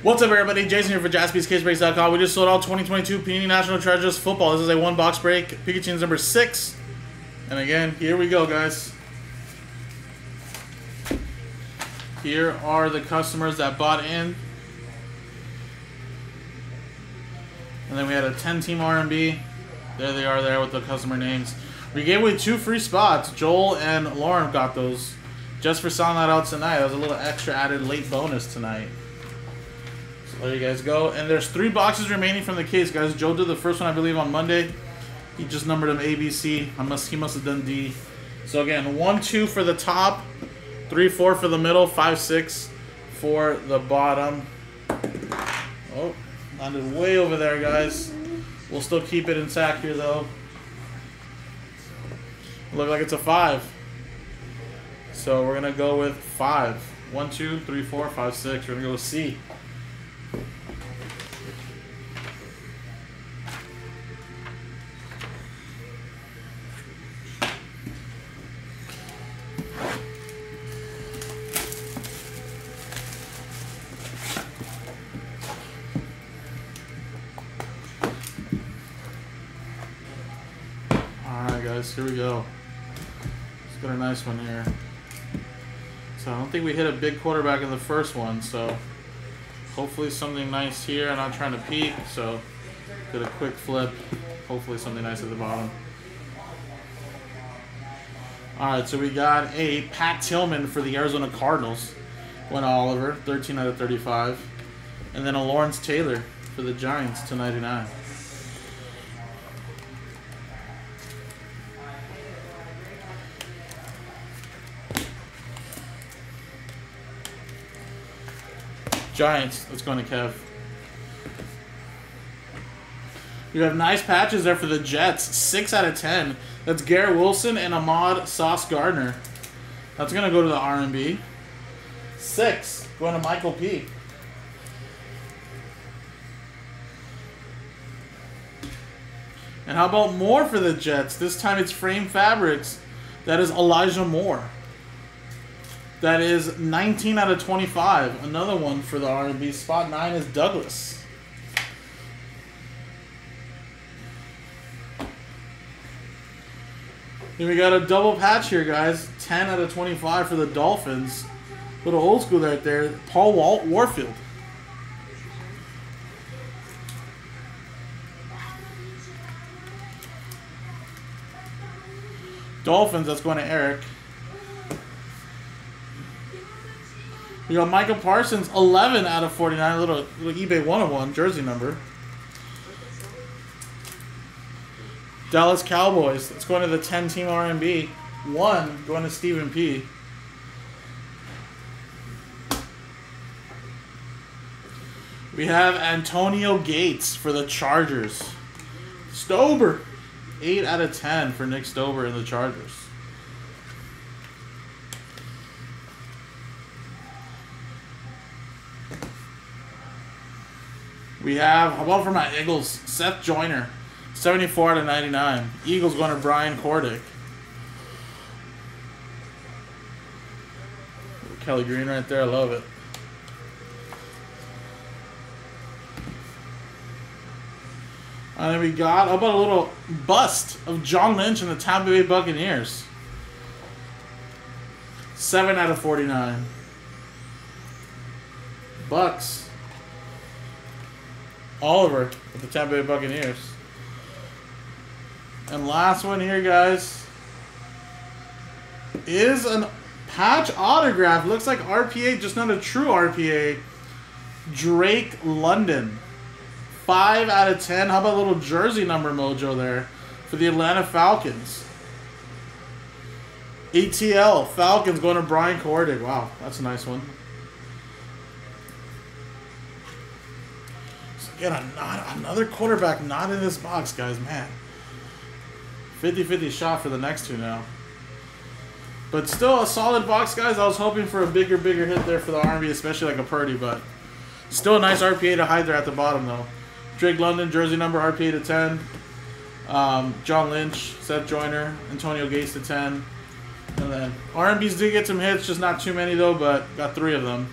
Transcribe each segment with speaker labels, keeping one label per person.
Speaker 1: What's up, everybody? Jason here for JaspysCaseBreaks.com. We just sold out 2022 Panini National Treasures football. This is a one box break. Pikachu's number six. And again, here we go, guys. Here are the customers that bought in. And then we had a 10 team RMB. There they are there with the customer names. We gave away two free spots. Joel and Lauren got those just for selling that out tonight. That was a little extra added late bonus tonight. There you guys go. And there's three boxes remaining from the case, guys. Joe did the first one, I believe, on Monday. He just numbered them ABC. I must he must have done D. So again, one, two for the top, three, four for the middle, five, six for the bottom. Oh, landed way over there, guys. We'll still keep it intact here, though. Look like it's a five. So we're gonna go with five. One, two, three, four, five, six. We're gonna go with C. guys. Here we go. Let's get a nice one here. So I don't think we hit a big quarterback in the first one, so hopefully something nice here. I'm not trying to peek, so get a quick flip. Hopefully something nice at the bottom. All right, so we got a Pat Tillman for the Arizona Cardinals. Went Oliver, 13 out of 35. And then a Lawrence Taylor for the Giants, 299. Giants. Let's go into Kev. You have nice patches there for the Jets. Six out of ten. That's Garrett Wilson and Ahmad Sauce Gardner. That's gonna go to the R&B. Six going to Michael P. And how about more for the Jets? This time it's Frame Fabrics. That is Elijah Moore. That is 19 out of 25. Another one for the R&B. Spot 9 is Douglas. Then we got a double patch here, guys. 10 out of 25 for the Dolphins. Little old school right there. Paul Walt Warfield. Dolphins, that's going to Eric. We got Micah Parsons, 11 out of 49, little, little eBay 101 jersey number. Dallas Cowboys, it's going to the 10 team RMB. One going to Stephen P. We have Antonio Gates for the Chargers. Stober, 8 out of 10 for Nick Stober and the Chargers. We have, how about for my Eagles, Seth Joyner, 74 out of 99. Eagles going to Brian Cordick. Kelly Green right there, I love it. And then we got, how about a little bust of John Lynch and the Tampa Bay Buccaneers. 7 out of 49. Bucks. Oliver with the Tampa Bay Buccaneers. And last one here, guys, is an patch autograph. Looks like RPA, just not a true RPA. Drake London. 5 out of 10. How about a little jersey number mojo there for the Atlanta Falcons? ATL, Falcons going to Brian Cordick. Wow, that's a nice one. A not, another quarterback not in this box, guys. Man. 50-50 shot for the next two now. But still a solid box, guys. I was hoping for a bigger, bigger hit there for the R&B, especially like a Purdy, but still a nice RPA to hide there at the bottom, though. Drake London, jersey number, RPA to 10. Um, John Lynch, Seth Joyner, Antonio Gates to 10. And then R&B's did get some hits, just not too many, though, but got three of them.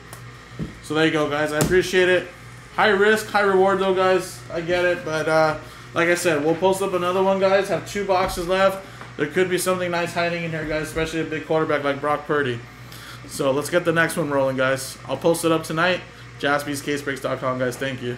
Speaker 1: So there you go, guys. I appreciate it. High risk, high reward, though, guys. I get it, but uh, like I said, we'll post up another one, guys. Have two boxes left. There could be something nice hiding in here, guys, especially a big quarterback like Brock Purdy. So let's get the next one rolling, guys. I'll post it up tonight. JaspysCaseBreaks.com, guys. Thank you.